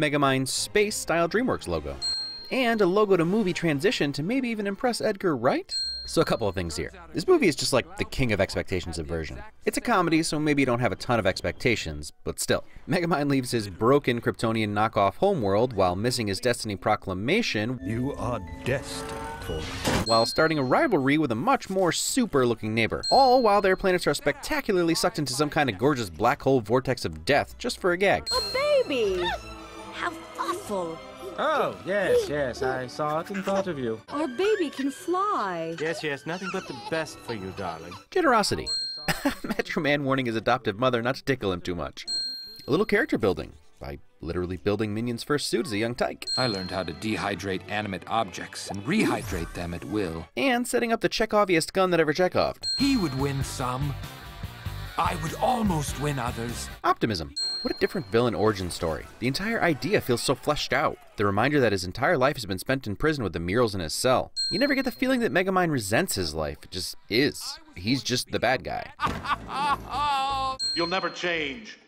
Megamind Space style DreamWorks logo. And a logo to movie transition to maybe even impress Edgar Wright? So a couple of things here. This movie is just like the king of expectations subversion. It's a comedy, so maybe you don't have a ton of expectations, but still. Megamind leaves his broken Kryptonian knockoff homeworld while missing his Destiny proclamation. You are destined While starting a rivalry with a much more super looking neighbor. All while their planets are spectacularly sucked into some kind of gorgeous black hole vortex of death just for a gag. A baby! How thoughtful. Oh, yes, yes, I saw it and thought of you. Our baby can fly. Yes, yes, nothing but the best for you, darling. Generosity. Metro Man warning his adoptive mother not to tickle him too much. A little character building by literally building Minion's first suit as a young tyke. I learned how to dehydrate animate objects and rehydrate them at will. And setting up the Chekhoviest gun that ever Chekhoved. He would win some. I would almost win others. Optimism. What a different villain origin story. The entire idea feels so fleshed out. The reminder that his entire life has been spent in prison with the murals in his cell. You never get the feeling that Megamind resents his life. It just is. He's just the bad guy. You'll never change,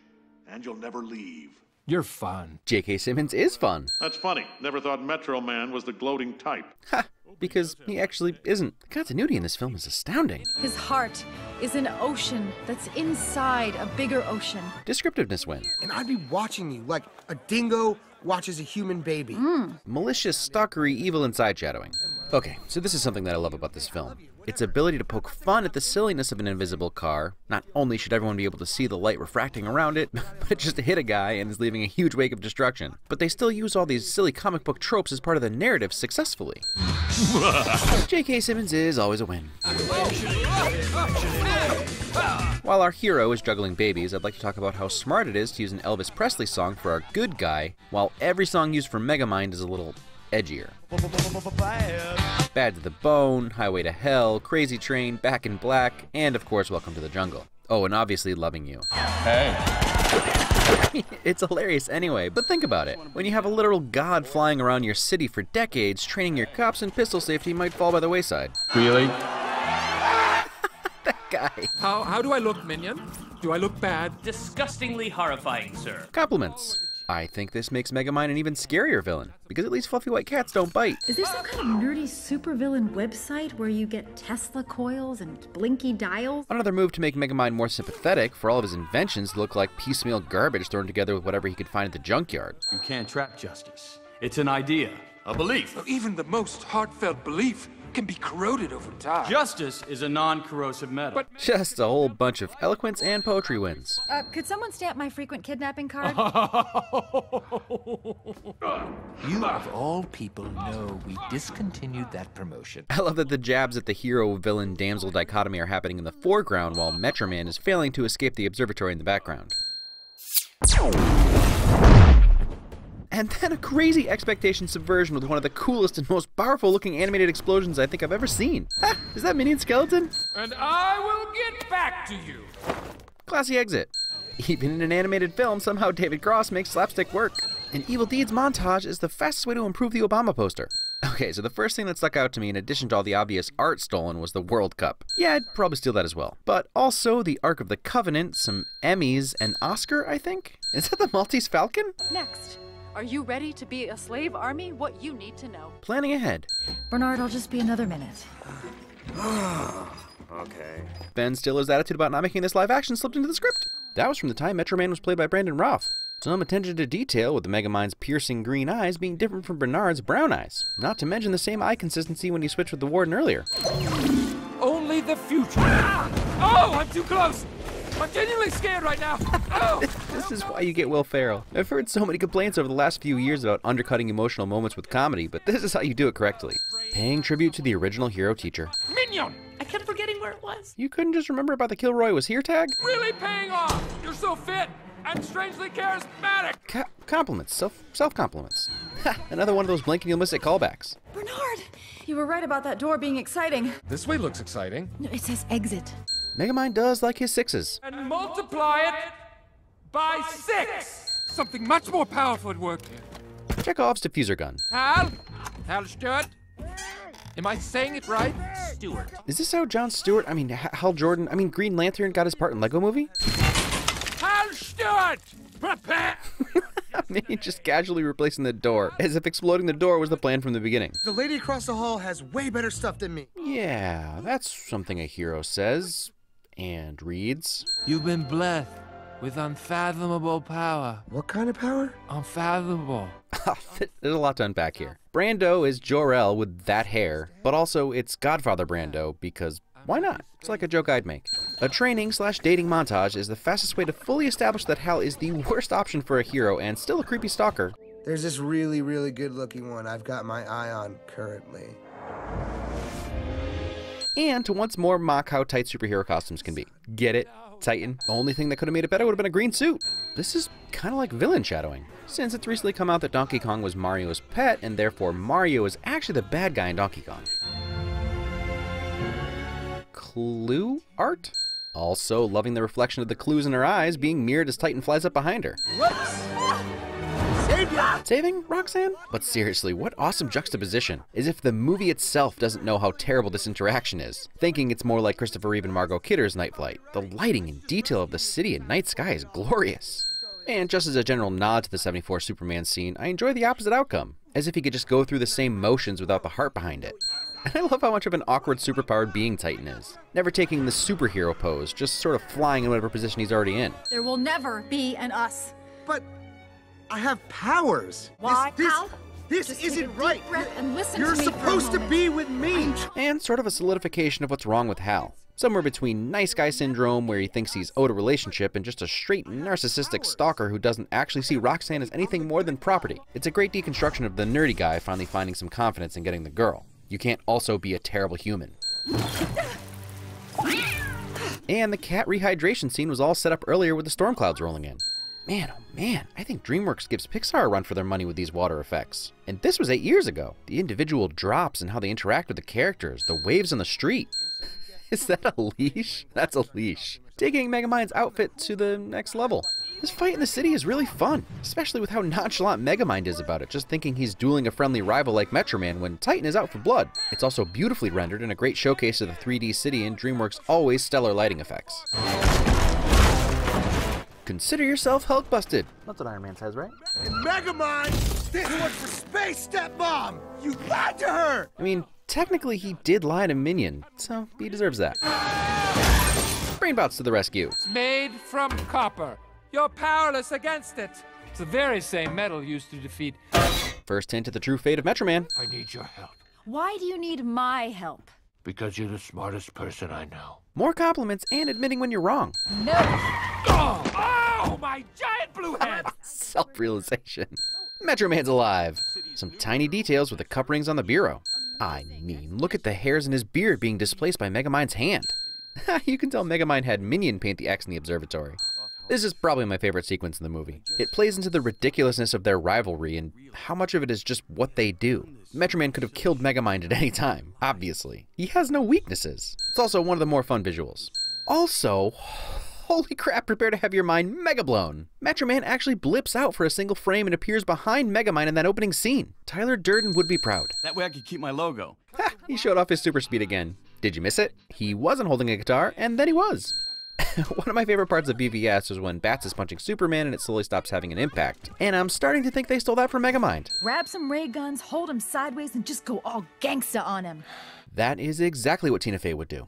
and you'll never leave. You're fun. J.K. Simmons is fun. That's funny. Never thought Metro Man was the gloating type. Ha! Because he actually isn't. The continuity in this film is astounding. His heart is an ocean that's inside a bigger ocean. Descriptiveness win. And I'd be watching you like a dingo watches a human baby. Hmm. Malicious, stalkery, evil, and side shadowing. Okay, so this is something that I love about this film. Its ability to poke fun at the silliness of an invisible car. Not only should everyone be able to see the light refracting around it, but it just hit a guy and is leaving a huge wake of destruction. But they still use all these silly comic book tropes as part of the narrative successfully. J.K. Simmons is always a win. While our hero is juggling babies, I'd like to talk about how smart it is to use an Elvis Presley song for our good guy, while every song used for Megamind is a little edgier. Bad to the Bone, Highway to Hell, Crazy Train, Back in Black, and of course, Welcome to the Jungle. Oh, and obviously, Loving You. Hey. it's hilarious anyway, but think about it. When you have a literal god flying around your city for decades, training your cops in pistol safety might fall by the wayside. Really? that guy. How, how do I look, Minion? Do I look bad? Disgustingly horrifying, sir. Compliments. I think this makes Megamind an even scarier villain, because at least fluffy white cats don't bite. Is there some kind of nerdy supervillain website where you get Tesla coils and blinky dials? Another move to make Megamind more sympathetic for all of his inventions look like piecemeal garbage thrown together with whatever he could find at the junkyard. You can't trap justice. It's an idea, a belief. Even the most heartfelt belief can be corroded over time. Justice is a non-corrosive metal. But- Just a whole bunch of eloquence and poetry wins. Uh, could someone stamp my frequent kidnapping card? You of all people know we discontinued that promotion. I love that the jabs at the hero villain damsel dichotomy are happening in the foreground while Metro Man is failing to escape the observatory in the background. And then a crazy expectation subversion with one of the coolest and most powerful looking animated explosions I think I've ever seen. Ha! Is that Minion Skeleton? And I will get back to you. Classy exit. Even in an animated film, somehow David Cross makes slapstick work. An Evil Deeds montage is the fastest way to improve the Obama poster. Okay, so the first thing that stuck out to me, in addition to all the obvious art stolen, was the World Cup. Yeah, I'd probably steal that as well. But also the Ark of the Covenant, some Emmys, and Oscar, I think? Is that the Maltese Falcon? Next. Are you ready to be a slave army? What you need to know. Planning ahead. Bernard, I'll just be another minute. Okay. Ben Stiller's attitude about not making this live action slipped into the script. That was from the time Metro Man was played by Brandon Routh. Some attention to detail with the Megamind's piercing green eyes being different from Bernard's brown eyes. Not to mention the same eye consistency when he switched with the Warden earlier. Only the future. Ah! Oh, I'm too close. I'm genuinely scared right now. Oh. this is why you get Will Ferrell. I've heard so many complaints over the last few years about undercutting emotional moments with comedy, but this is how you do it correctly. Paying tribute to the original hero teacher. Minion! I kept forgetting where it was. You couldn't just remember about the Kilroy was here tag? Really paying off. You're so fit and strangely charismatic. Ca- compliments, self self compliments. Ha! Another one of those blink and you'll miss it callbacks. Bernard! You were right about that door being exciting. This way looks exciting. No, it says exit. Megamind does like his sixes. And multiply it by six. Something much more powerful at work here. Chekhov's diffuser gun. Hal? Hal Stewart? Am I saying it right? Stewart. Is this how John Stewart, I mean Hal Jordan, I mean Green Lantern got his part in Lego Movie? Hal Stewart! Prepare! Minion just casually replacing the door, as if exploding the door was the plan from the beginning. The lady across the hall has way better stuff than me. Yeah, that's something a hero says and reads. You've been blessed with unfathomable power. What kind of power? Unfathomable. There's a lot to unpack here. Brando is Jor-El with that hair, but also it's Godfather Brando because why not? It's like a joke I'd make. A training slash dating montage is the fastest way to fully establish that Hal is the worst option for a hero and still a creepy stalker. There's this really, really good looking one I've got my eye on currently. And to once more mock how tight superhero costumes can be. Get it? Titan. The only thing that could have made it better would have been a green suit. This is kind of like villain shadowing, since it's recently come out that Donkey Kong was Mario's pet, and therefore Mario is actually the bad guy in Donkey Kong. Clue art? Also loving the reflection of the clues in her eyes being mirrored as Titan flies up behind her. Whoops! Save ya! Saving Roxanne? But seriously, what awesome juxtaposition. As if the movie itself doesn't know how terrible this interaction is, thinking it's more like Christopher Reeve and Margot Kidder's Night Flight. The lighting and detail of the city and night sky is glorious. And just as a general nod to the 74 Superman scene, I enjoy the opposite outcome, as if he could just go through the same motions without the heart behind it. And I love how much of an awkward superpowered being Titan is. Never taking the superhero pose, just sort of flying in whatever position he's already in. There will never be an us. But I have powers. Why, This, Hal? this, Just this take a isn't deep right. breath and listen You're to me for a supposed to be with me. And sort of a solidification of what's wrong with Hal. Somewhere between nice guy syndrome, where he thinks he's owed a relationship, and just a straight narcissistic stalker who doesn't actually see Roxanne as anything more than property. It's a great deconstruction of the nerdy guy finally finding some confidence in getting the girl. You can't also be a terrible human. And the cat rehydration scene was all set up earlier with the storm clouds rolling in. Man, oh man, I think DreamWorks gives Pixar a run for their money with these water effects. And this was eight years ago. The individual drops and how they interact with the characters, the waves on the street. Is that a leash? That's a leash. Taking Megamind's outfit to the next level. This fight in the city is really fun, especially with how nonchalant Megamind is about it, just thinking he's dueling a friendly rival like Metro Man when Titan is out for blood. It's also beautifully rendered and a great showcase of the 3D city and DreamWorks' always stellar lighting effects. Consider yourself Hulk busted. That's what Iron Man says, right? And Megamind, this one's for Space Stepmom. You lied to her. I mean, technically he did lie to Minion, so he deserves that. Brainbots to the rescue. It's made from copper. You're powerless against it. It's the very same metal used to defeat. First hint at the true fate of Metro Man. I need your help Why do you need my help? because you're the smartest person I know. More compliments and admitting when you're wrong. No. Oh, oh my giant blue head! Self realization. Metro Man's alive. Some tiny details with the cup rings on the bureau. I mean, look at the hairs in his beard being displaced by Megamind's hand. you can tell Megamind had Minion paint the X in the observatory. This is probably my favorite sequence in the movie. It plays into the ridiculousness of their rivalry and how much of it is just what they do. Metro Man could have killed Megamind at any time, obviously. He has no weaknesses. It's also one of the more fun visuals. Also, holy crap, prepare to have your mind mega blown. Metro Man actually blips out for a single frame and appears behind Megamind in that opening scene. Tyler Durden would be proud. That way I could keep my logo. Ha, he showed off his super speed again. Did you miss it? He wasn't holding a guitar, and then he was. One of my favorite parts of BVS was when Bats is punching Superman and it slowly stops having an impact. And I'm starting to think they stole that from Megamind. Grab some ray guns, hold him sideways, and just go all gangsta on him. That is exactly what Tina Fey would do.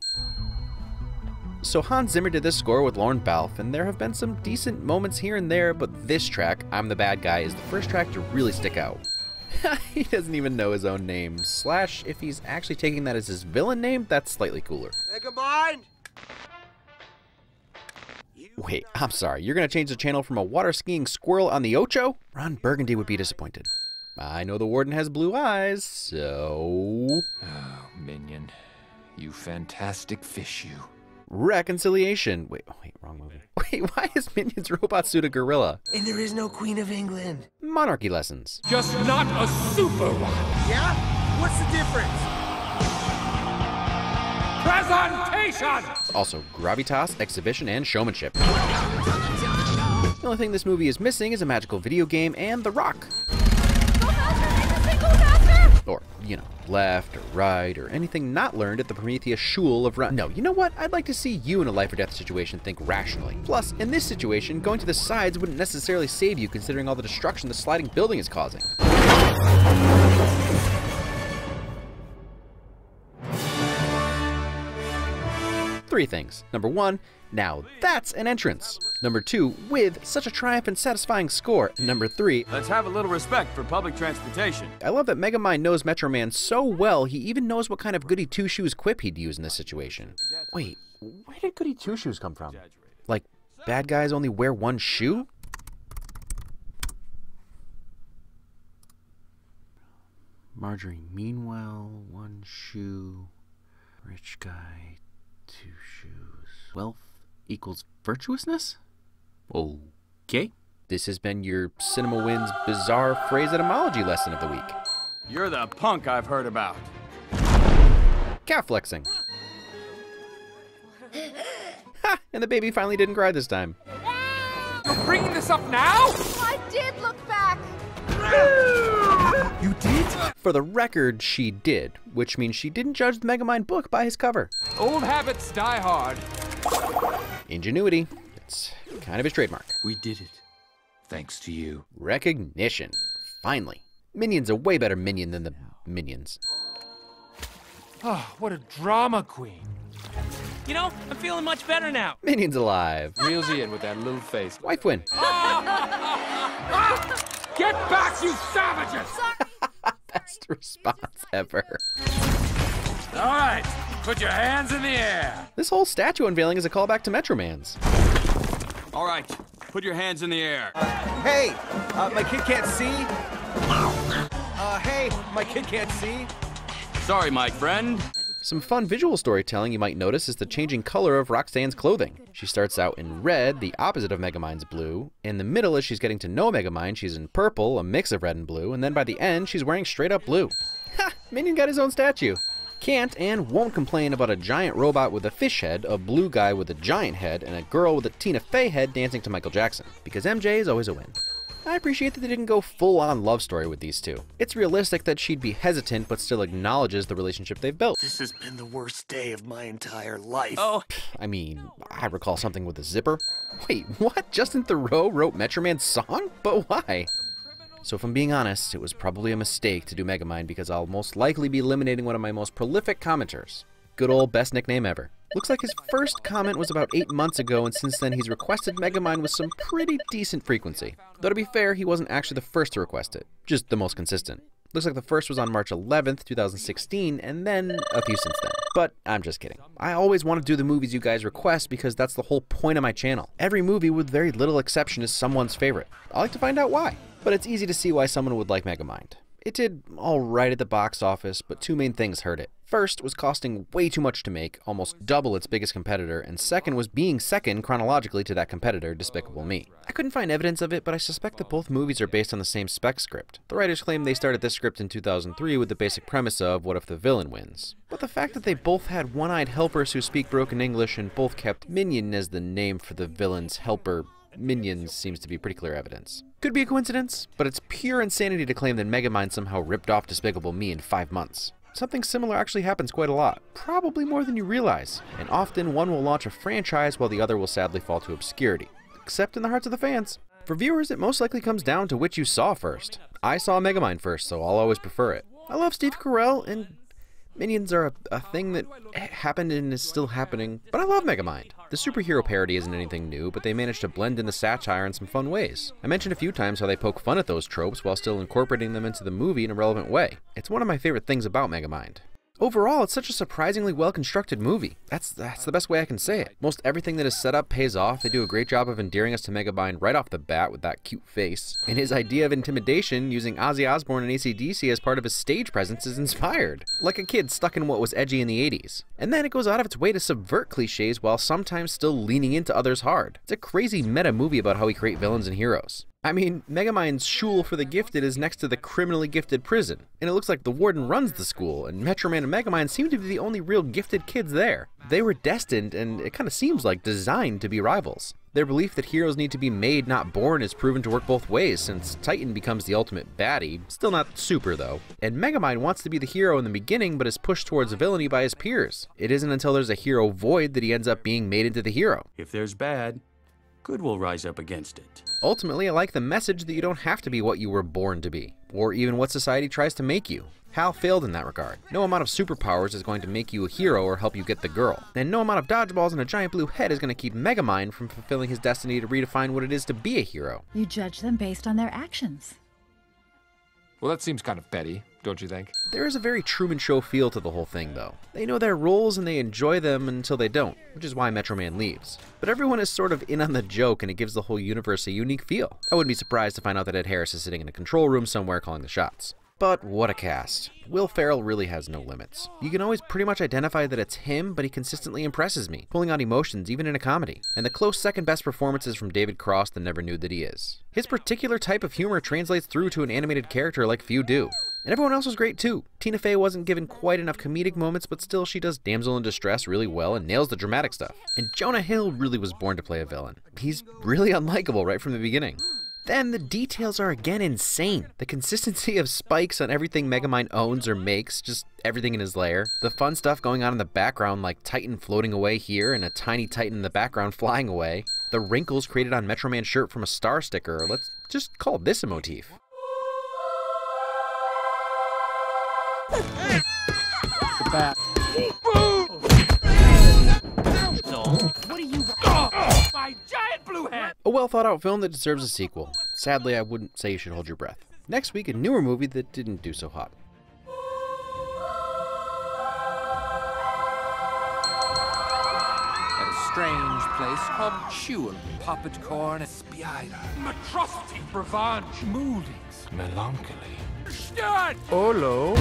So Hans Zimmer did this score with Lorne Balfe, and there have been some decent moments here and there, but this track, I'm the Bad Guy, is the first track to really stick out. he doesn't even know his own name, slash, if he's actually taking that as his villain name, that's slightly cooler. Megamind. Wait, I'm sorry, you're gonna change the channel from a water skiing squirrel on the Ocho? Ron Burgundy would be disappointed. I know the warden has blue eyes, so. Oh, Minion. You fantastic fish, you. Reconciliation. Wait, oh, wait, wrong movie. Wait, why is Minion's robot suit a gorilla? And there is no Queen of England. Monarchy lessons. Just not a super one. Yeah? What's the difference? Presentation! Also, gravitas, exhibition, and showmanship. The only thing this movie is missing is a magical video game and The Rock. Or, you know, left or right or anything not learned at the Prometheus Shul of Run. No, you know what? I'd like to see you in a life or death situation think rationally. Plus, in this situation, going to the sides wouldn't necessarily save you considering all the destruction the sliding building is causing. Three things. Number one, now that's an entrance. Number two, with such a triumphant, satisfying score. Number three, Let's have a little respect for public transportation. I love that Megamind knows Metro Man so well, he even knows what kind of Goody Two Shoes quip he'd use in this situation. Wait, where did Goody Two Shoes come from? Like, bad guys only wear one shoe? Marjorie, meanwhile, one shoe. Rich guy, two shoes. Wealth equals virtuousness? Okay. This has been your Cinema Wins bizarre phrase etymology lesson of the week. You're the punk I've heard about. Calf flexing. Ha! And the baby finally didn't cry this time. You're bringing this up now? I did look back. You did? For the record, she did, which means she didn't judge the Megamind book by his cover. Old habits die hard. Ingenuity. It's kind of his trademark. We did it. Thanks to you. Recognition. Finally. Minion's a way better minion than the minions. Oh, what a drama queen. You know, I'm feeling much better now. Minion's alive. Reels you in with that little face. Wife win. Ah! Ah! Get back, you savages! Best response ever. All right, put your hands in the air. This whole statue unveiling is a callback to Metro Man's. All right, put your hands in the air. Hey, uh, my kid can't see. Uh, hey, my kid can't see. Sorry, my friend. Some fun visual storytelling you might notice is the changing color of Roxanne's clothing. She starts out in red, the opposite of Megamind's blue. In the middle, as she's getting to know Megamind, she's in purple, a mix of red and blue, and then by the end, she's wearing straight up blue. Ha! Minion got his own statue. Can't and won't complain about a giant robot with a fish head, a blue guy with a giant head, and a girl with a Tina Fey head dancing to Michael Jackson. Because MJ is always a win. I appreciate that they didn't go full on love story with these two. It's realistic that she'd be hesitant but still acknowledges the relationship they've built. This has been the worst day of my entire life. Oh, I mean, I recall something with a zipper. Wait, what? Justin Theroux wrote Metro Man's song? But why? So if I'm being honest, it was probably a mistake to do Megamind because I'll most likely be eliminating one of my most prolific commenters. Good old best nickname ever. Looks like his first comment was about 8 months ago and since then he's requested Megamind with some pretty decent frequency. Though to be fair, he wasn't actually the first to request it, just the most consistent. Looks like the first was on March 11th, 2016, and then a few since then. But I'm just kidding. I always want to do the movies you guys request because that's the whole point of my channel. Every movie, with very little exception, is someone's favorite. I like to find out why. But it's easy to see why someone would like Megamind. It did alright at the box office, but two main things hurt it. First was costing way too much to make, almost double its biggest competitor, and second was being second chronologically to that competitor, Despicable Me. I couldn't find evidence of it, but I suspect that both movies are based on the same spec script. The writers claim they started this script in 2003 with the basic premise of what if the villain wins. But the fact that they both had one-eyed helpers who speak broken English and both kept Minion as the name for the villain's helper minions seems to be pretty clear evidence. Could be a coincidence, but it's pure insanity to claim that Megamind somehow ripped off Despicable Me in five months. Something similar actually happens quite a lot, probably more than you realize, and often one will launch a franchise while the other will sadly fall to obscurity, except in the hearts of the fans. For viewers, it most likely comes down to which you saw first. I saw Megamind first, so I'll always prefer it. I love Steve Carell, and Minions are a, a thing that happened and is still happening, but I love Megamind. The superhero parody isn't anything new, but they managed to blend in the satire in some fun ways. I mentioned a few times how they poke fun at those tropes while still incorporating them into the movie in a relevant way. It's one of my favorite things about Megamind. Overall, it's such a surprisingly well-constructed movie. That's that's the best way I can say it. Most everything that is set up pays off. They do a great job of endearing us to Megamind right off the bat with that cute face. And his idea of intimidation using Ozzy Osbourne and ACDC as part of his stage presence is inspired. Like a kid stuck in what was edgy in the 80s. And then it goes out of its way to subvert cliches while sometimes still leaning into others hard. It's a crazy meta movie about how we create villains and heroes. I mean, Megamind's shul for the gifted is next to the criminally gifted prison, and it looks like the warden runs the school, and Metro Man and Megamind seem to be the only real gifted kids there. They were destined, and it kind of seems like designed to be rivals. Their belief that heroes need to be made, not born, is proven to work both ways, since Titan becomes the ultimate baddie, still not super though, and Megamind wants to be the hero in the beginning but is pushed towards villainy by his peers. It isn't until there's a hero void that he ends up being made into the hero. If there's bad, good will rise up against it. Ultimately, I like the message that you don't have to be what you were born to be, or even what society tries to make you. Hal failed in that regard. No amount of superpowers is going to make you a hero or help you get the girl. And no amount of dodgeballs and a giant blue head is going to keep Megamind from fulfilling his destiny to redefine what it is to be a hero. You judge them based on their actions. Well, that seems kind of petty, don't you think? There is a very Truman Show feel to the whole thing, though. They know their roles and they enjoy them until they don't, which is why Metro Man leaves. But everyone is sort of in on the joke and it gives the whole universe a unique feel. I wouldn't be surprised to find out that Ed Harris is sitting in a control room somewhere calling the shots. But what a cast. Will Ferrell really has no limits. You can always pretty much identify that it's him, but he consistently impresses me, pulling out emotions even in a comedy. And the close second best performances from David Cross that never knew that he is. His particular type of humor translates through to an animated character like few do. And everyone else was great too. Tina Fey wasn't given quite enough comedic moments, but still she does damsel in distress really well and nails the dramatic stuff. And Jonah Hill really was born to play a villain. He's really unlikable right from the beginning. Then the details are again insane. The consistency of spikes on everything Megamind owns or makes, just everything in his lair. The fun stuff going on in the background like Titan floating away here and a tiny Titan in the background flying away. The wrinkles created on Metro Man shirt from a star sticker, let's just call this a motif. The bat. So, what do you Oh, my giant blue head! A well thought out film that deserves a sequel. Sadly, I wouldn't say you should hold your breath. Next week, a newer movie that didn't do so hot. At a strange place called Chewel. Puppet corn, spider, atrocity, revanche, moodings, Melancholy. Stern! Olo.